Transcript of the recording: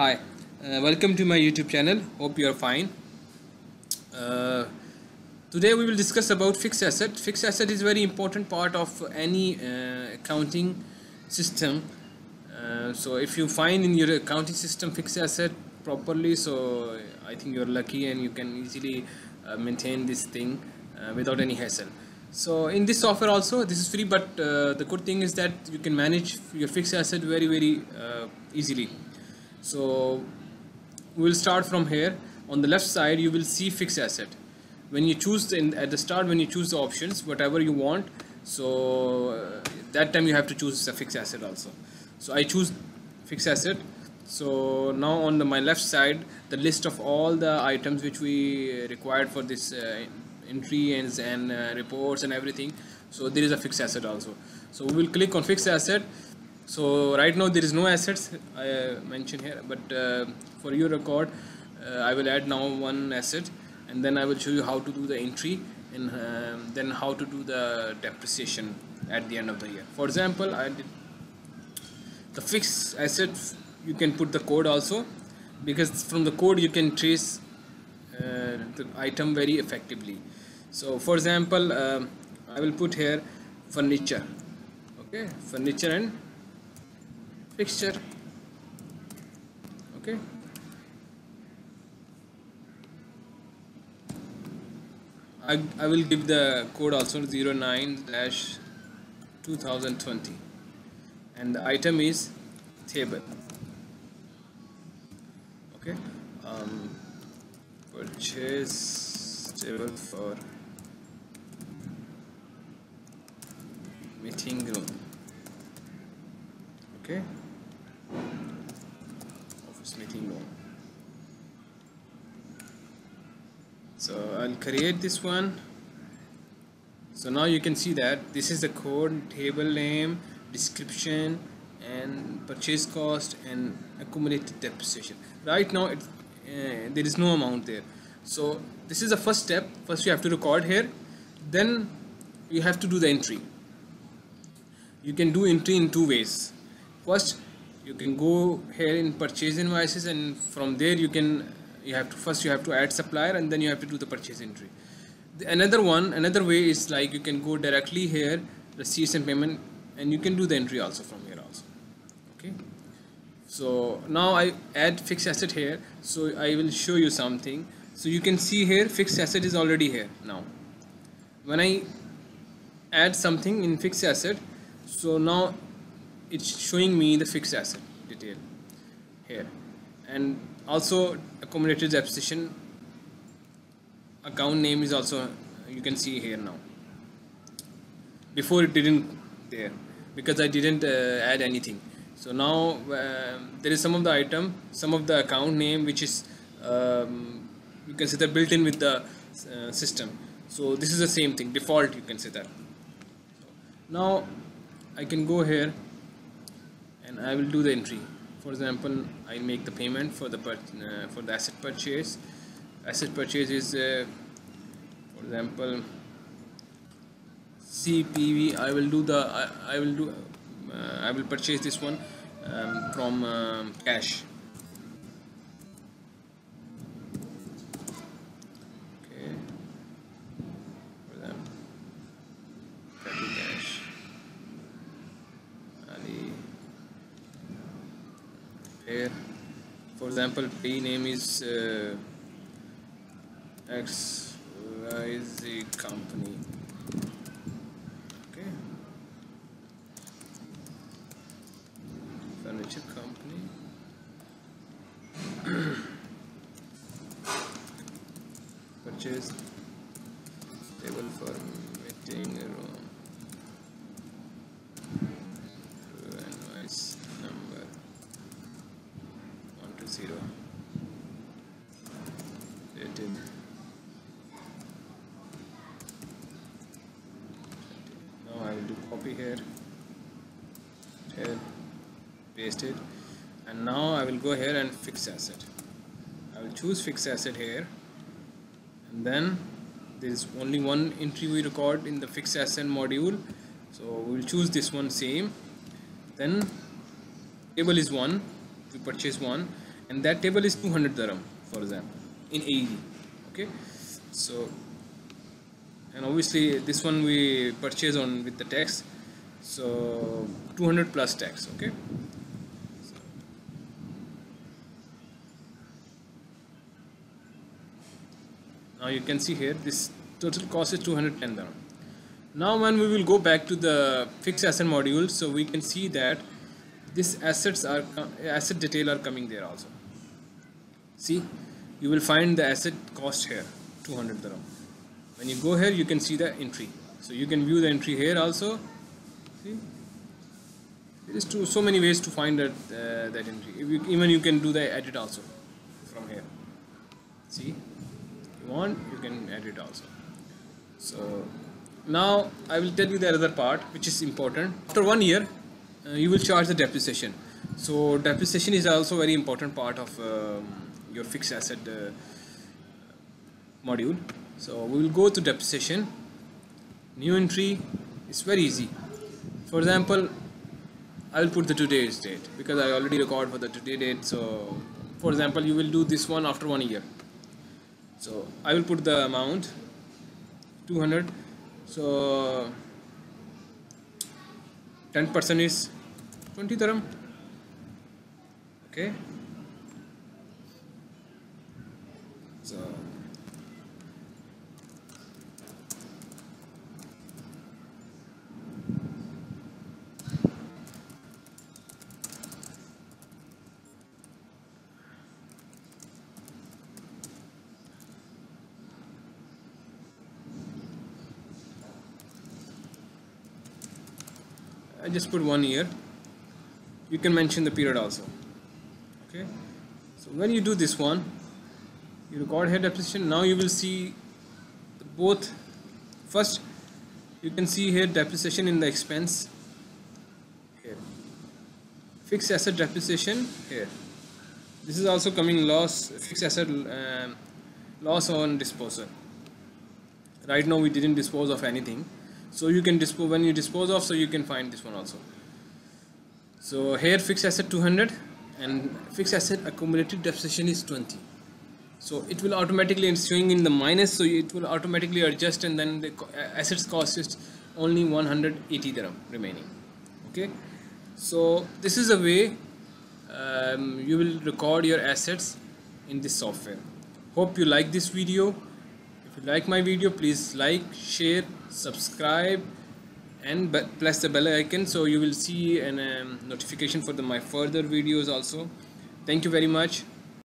Hi, uh, welcome to my YouTube channel. Hope you are fine. Uh, today we will discuss about fixed asset. Fixed asset is very important part of any uh, accounting system. Uh, so if you find in your accounting system fixed asset properly, so I think you're lucky and you can easily uh, maintain this thing uh, without any hassle. So in this software also, this is free, but the good thing is that you can manage your fixed asset very very easily so we'll start from here. On the left side you will see fixed asset. When you choose the, in, at the start when you choose the options whatever you want so uh, that time you have to choose a fixed asset also. So I choose fixed asset. So now on the, my left side the list of all the items which we required for this uh, entry and, and uh, reports and everything. So there is a fixed asset also. So we will click on fixed asset so right now there is no assets I uh, mentioned here but uh, for your record uh, I will add now one asset and then I will show you how to do the entry and then how to do the depreciation at the end of the year. For example I did the fixed asset you can put the code also because from the code you can trace uh, the item very effectively. So for example um, I will put here furniture okay? Furniture and fixture. Okay. I, I will give the code also 09 dash 2020 and the item is table. Okay. Um, purchase table for meeting room. Okay meeting room so I'll create this one. So now you can see that this is the code table name description and purchase cost and accumulated depreciation. Right now it, uh, there is no amount there. So this is the first step. First you have to record here. Then you have to do the entry. You can do entry in two ways. First you can go here in purchase invoices and from there you can you have to first you have to add supplier and then you have to do the purchase entry. The, another one another way is like you can go directly here receipts and payment and you can do the entry also from here also. Okay? So now I add fixed asset here so I will show you something. So you can see here fixed asset is already here now. When I add something in fixed asset so now it's showing me the fixed asset detail here. And also accumulated depreciation account name is also you can see here now. Before it didn't there because I didn't uh, add anything. So now uh, there is some of the item some of the account name which is um, you can see that built in with the uh, system. So this is the same thing default you can say that. Now I can go here and I will do the entry. For example I make the payment for the uh, for the asset purchase. Asset purchase is uh, for example CPV I will do the I, I will do uh, I will purchase this one um, from um, cash here. For example P name is uh, company. Okay. Furniture company. Purchase table for meeting room 120 dated now I will do copy here. Here paste it. And now I will go here and fix asset. I will choose fix asset here. And then there is only one entry we record in the fix asset module. So we will choose this one same. Then table is one. We purchase one and that table is 200 dirham for example in AED okay? So and obviously this one we purchase on with the tax. So 200 plus tax okay? Now you can see here this total cost is 210 dirham. Now when we will go back to the fixed asset module so we can see that this assets are asset detail are coming there also see you will find the asset cost here 200 dirham. When you go here you can see the entry. So you can view the entry here also. See? There is two, so many ways to find that uh, that entry. You, even you can do the edit also from here. See? You want you can edit also. So now I will tell you the other part which is important. After one year uh, you will charge the depreciation. So depreciation is also very important part of um, your fixed asset uh, module. So we will go to depreciation. New entry it's very easy. For example I'll put the today's date because I already record for the today date. So for example you will do this one after one year. So I will put the amount 200 so 10% is 20 dirham. Okay so I just put one year. You can mention the period also. Okay? So when you do this one you record head depreciation now you will see both. First you can see here depreciation in the expense. Here. Fixed asset depreciation. Here. This is also coming loss fixed asset um, loss on disposal. Right now we didn't dispose of anything. So you can dispose when you dispose of so you can find this one also. So here fixed asset 200 and fixed asset accumulated depreciation is 20 so it will automatically swing in the minus so it will automatically adjust and then the assets cost is only 180 dirham remaining. Okay? So this is a way um, you will record your assets in this software. Hope you like this video. If you like my video please like share subscribe and press the bell icon so you will see an um, notification for the, my further videos also. Thank you very much